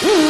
Woo!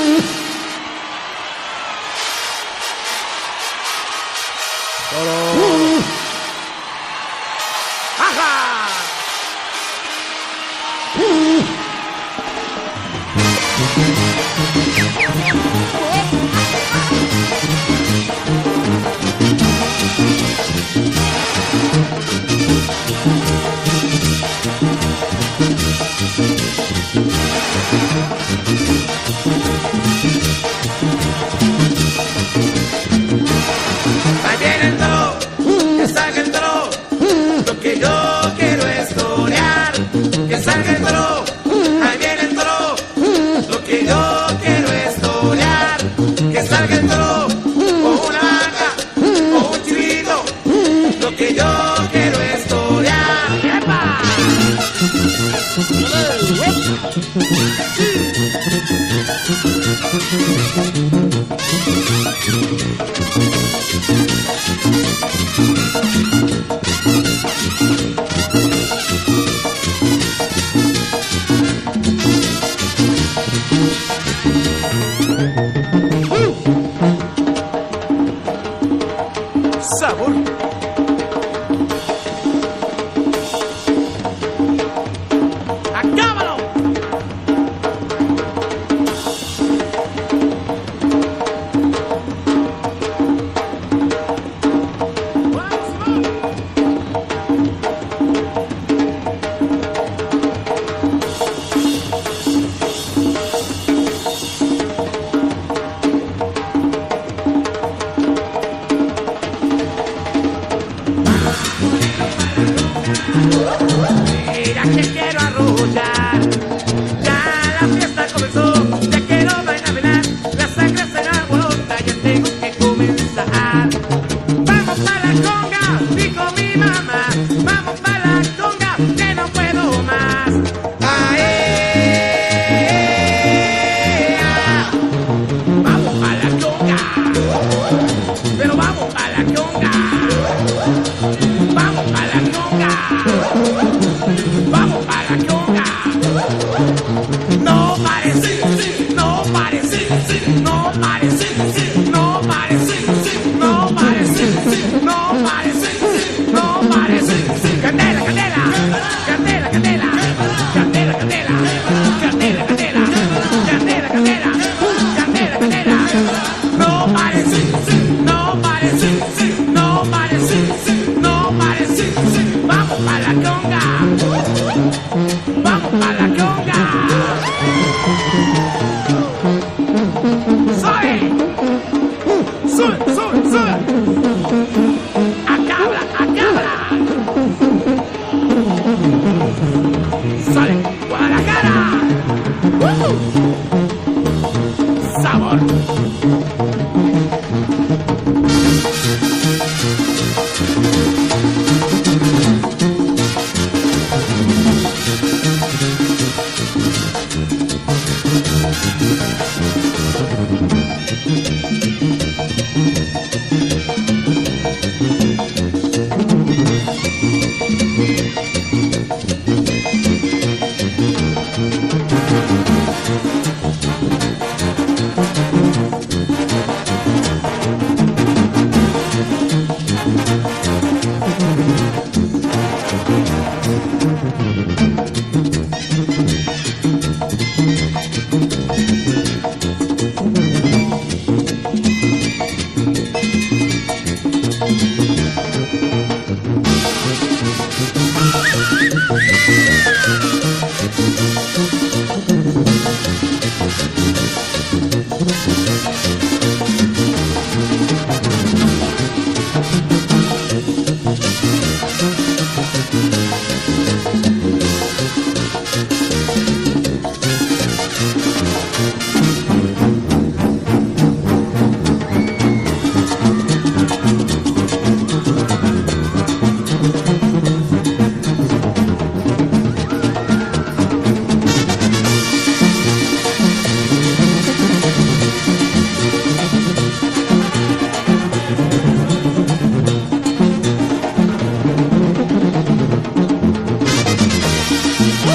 Jonah. conga. Vamos para la conga. Soy. Soy, soy, soy. Acabra, acabra. Sale, Guadalajara. Uh -huh. Sabor.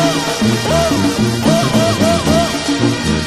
oh, oh, oh,